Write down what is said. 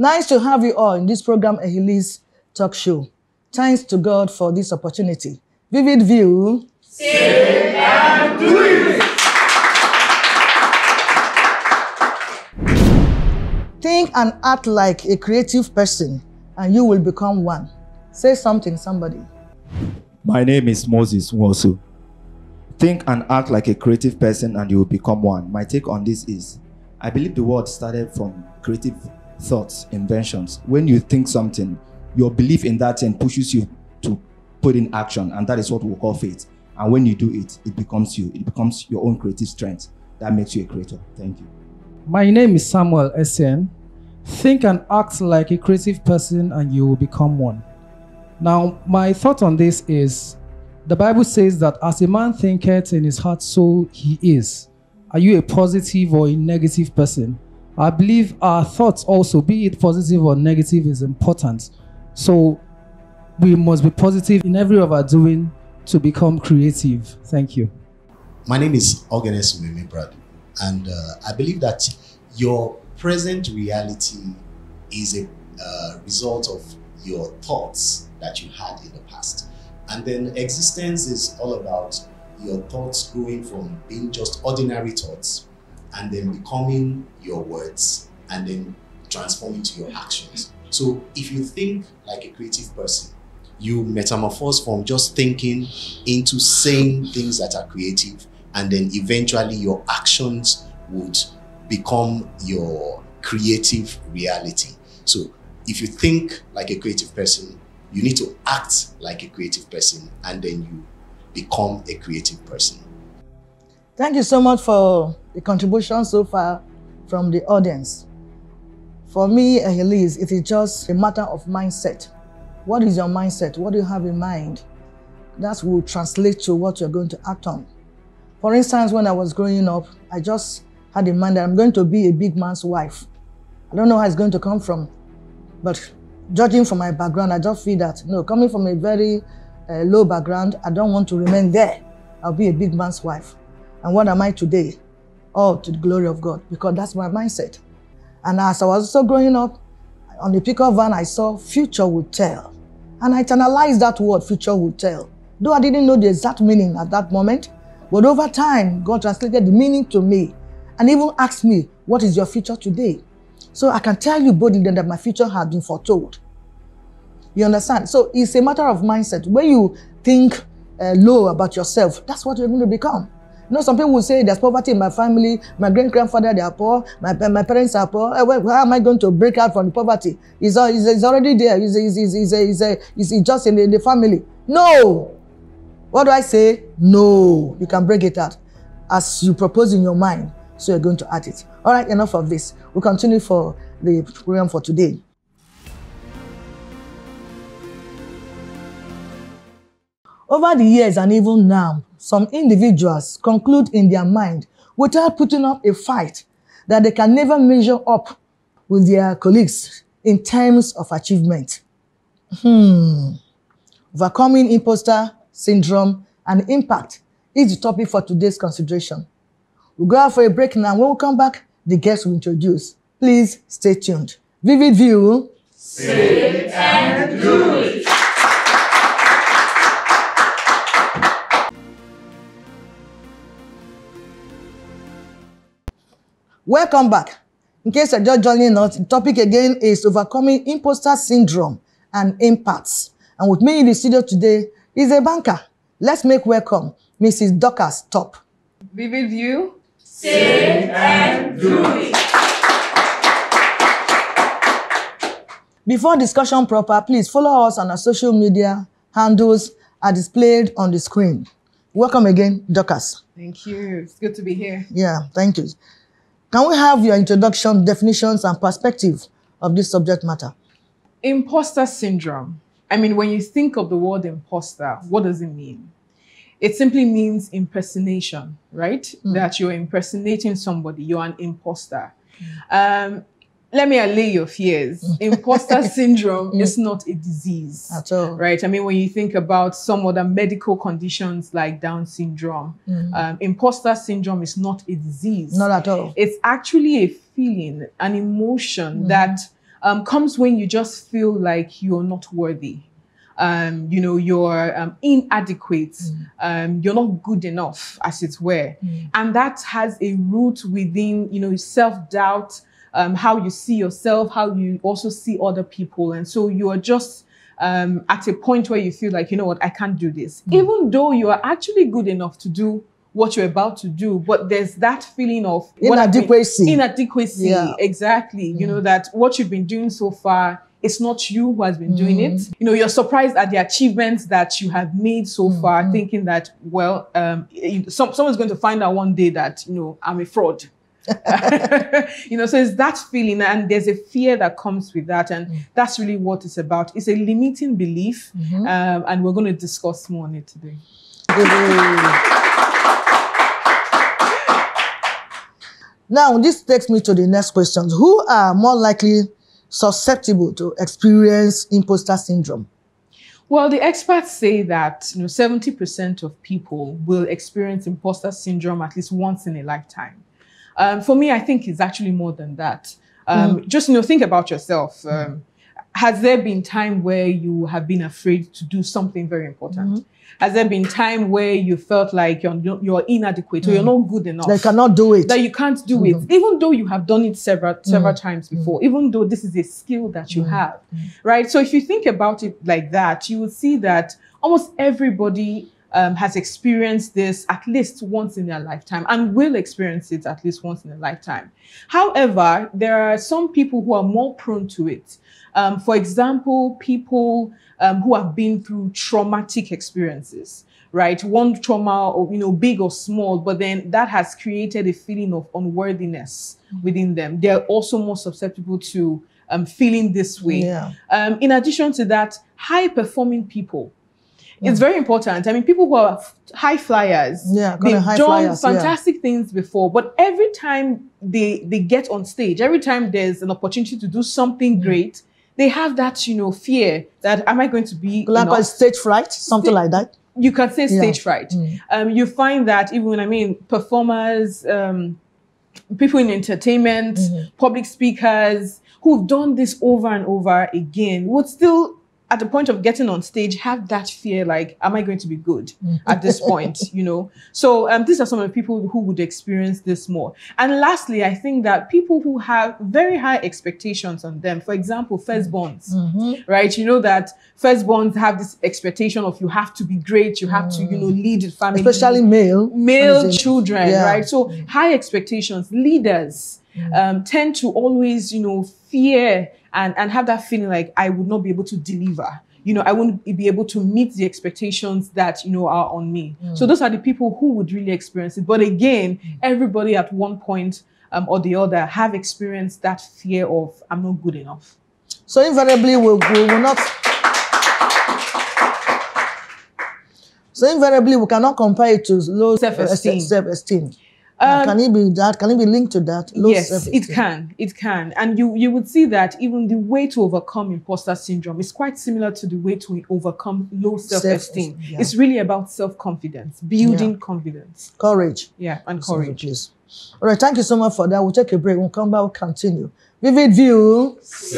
Nice to have you all in this program, Ehiliz Talk Show. Thanks to God for this opportunity. Vivid View. Say and do it. Think and act like a creative person, and you will become one. Say something, somebody. My name is Moses Nwosu. Think and act like a creative person and you will become one. My take on this is I believe the world started from creative thoughts, inventions. When you think something, your belief in that thing pushes you to put in action, and that is what we call faith. And when you do it, it becomes you. It becomes your own creative strength. That makes you a creator. Thank you. My name is Samuel Essien. Think and act like a creative person, and you will become one. Now, my thought on this is the Bible says that as a man thinketh in his heart, so he is. Are you a positive or a negative person? I believe our thoughts also, be it positive or negative, is important. So we must be positive in every of our doing to become creative. Thank you. My name is Organist Mimi Brad, and uh, I believe that your present reality is a uh, result of your thoughts that you had in the past. And then existence is all about your thoughts growing from being just ordinary thoughts and then becoming your words and then transforming to your actions. So if you think like a creative person, you metamorphose from just thinking into saying things that are creative and then eventually your actions would become your creative reality. So if you think like a creative person, you need to act like a creative person and then you become a creative person. Thank you so much for the contribution so far from the audience. For me, Elise, it is just a matter of mindset. What is your mindset? What do you have in mind? That will translate to what you're going to act on. For instance, when I was growing up, I just had in mind that I'm going to be a big man's wife. I don't know how it's going to come from, but judging from my background, I just feel that, no, coming from a very uh, low background, I don't want to remain there. I'll be a big man's wife. And what am I today? All to the glory of God, because that's my mindset. And as I was also growing up, on the pickup van, I saw future would tell. And I internalized that word, future would tell. Though I didn't know the exact meaning at that moment, but over time, God translated the meaning to me and even asked me, What is your future today? So I can tell you boldly that my future has been foretold. You understand? So it's a matter of mindset. When you think uh, low about yourself, that's what you're going to become. You know, some people will say there's poverty in my family, my great grandfather they are poor, my, my parents are poor. Well, how am I going to break out from the poverty? It's, it's, it's already there. It's, it's, it's, it's, it's, it's just in the, the family. No. What do I say? No. You can break it out as you propose in your mind. So you're going to add it. All right, enough of this. We'll continue for the program for today. Over the years and even now, some individuals conclude in their mind without putting up a fight that they can never measure up with their colleagues in terms of achievement. Hmm. Overcoming imposter syndrome and impact is the topic for today's consideration. We'll go out for a break now. When we come back, the guests will introduce. Please stay tuned. Vivid View. Say and do it. Welcome back. In case you're just joining us, the topic again is overcoming imposter syndrome and impacts. And with me in the studio today is a banker. Let's make welcome Mrs. Dorcas Top. Vivid View. Say and do it. Before discussion proper, please follow us on our social media handles are displayed on the screen. Welcome again, Dorcas. Thank you. It's good to be here. Yeah, thank you. Can we have your introduction, definitions, and perspective of this subject matter? Imposter syndrome. I mean, when you think of the word imposter, what does it mean? It simply means impersonation, right? Mm. That you're impersonating somebody, you're an imposter. Mm. Um, let me allay your fears. Imposter syndrome mm. is not a disease. At all. Right? I mean, when you think about some other medical conditions like Down syndrome, Mm. um, imposter syndrome is not a disease. Not at all. It's actually a feeling, an emotion Mm. that um, comes when you just feel like you're not worthy. Um, you know, you're um, inadequate. Um, you're not good enough, as it were. And that has a root within, you know, self doubt, um, how you see yourself, how you also see other people. And so you are just um, at a point where you feel like, you know what, I can't do this. Even though you are actually good enough to do what you're about to do, but there's that feeling of what been- Inadequacy. Inadequacy, Yeah. exactly. You know, that what you've been doing so far, it's not you who has been doing it. You know, you're surprised at the achievements that you have made so far, thinking that, well, um, some, someone's going to find out one day that, you know, I'm a fraud. you know, so it's that feeling, and there's a fear that comes with that, and that's really what it's about. It's a limiting belief, um, and we're going to discuss more on it today. Now, this takes me to the next question. Who are more likely susceptible to experience imposter syndrome? Well, the experts say that you know 70% of people will experience imposter syndrome at least once in a lifetime. Um, for me, I think it's actually more than that. Um, mm. Just you know, think about yourself. Mm. Um, has there been time where you have been afraid to do something very important? Mm-hmm. Has there been time where you felt like you're you're inadequate or you're mm. not good enough? They cannot do it. that you can't do it, mm-hmm. even though you have done it several several times before, even though this is a skill that you have, right? So if you think about it like that, you will see that almost everybody um, has experienced this at least once in their lifetime and will experience it at least once in a lifetime. However, there are some people who are more prone to it. Um, for example, people um, who have been through traumatic experiences, right? One trauma, or you know, big or small, but then that has created a feeling of unworthiness within them. They're also more susceptible to um, feeling this way. Yeah. Um, in addition to that, high performing people. It's very important. I mean, people who are high flyers, Yeah, they've high done flyers, yeah. fantastic things before, but every time they they get on stage, every time there's an opportunity to do something Mm. great, they have that you know fear that am I going to be Like a stage fright, something like that. you can say Yeah. Mm. stage fright. Um, you find that even when I mean performers, um, people in entertainment, Mm-hmm. public speakers who've done this over and over again would still at the point of getting on stage have that fear like am i going to be good at this point you know? So um, these are some of the people who would experience this more. And lastly i think that people who have very high expectations on them for example firstborns mm-hmm. mm-hmm. right? You know that firstborns have this expectation of you have to be great you have to you know mm. lead the family. Especially male. male When it's a- children, Yeah. right? So mm. high expectations, leaders mm. um, tend to always, you know, fear and, and have that feeling like I would not be able to deliver. You know, I won't be able to meet the expectations that, you know, are on me. So those are the people who would really experience it. But again, everybody at one point um, or the other have experienced that fear of I'm not good enough. So invariably, we, we will not. So invariably, we cannot compare it to low Self-esteem. Self-esteem. Um, can it be that? Can it be linked to that? Low yes, it self-esteem? can. It can. And you you would see that even the way to overcome imposter syndrome is quite similar to the way to overcome low self-esteem. Self- yeah. It's really about self-confidence, building confidence. Courage. Yeah, and courage. please. All right, thank you so much for that. We'll take a break. We'll come back. We'll continue. Vivid view. This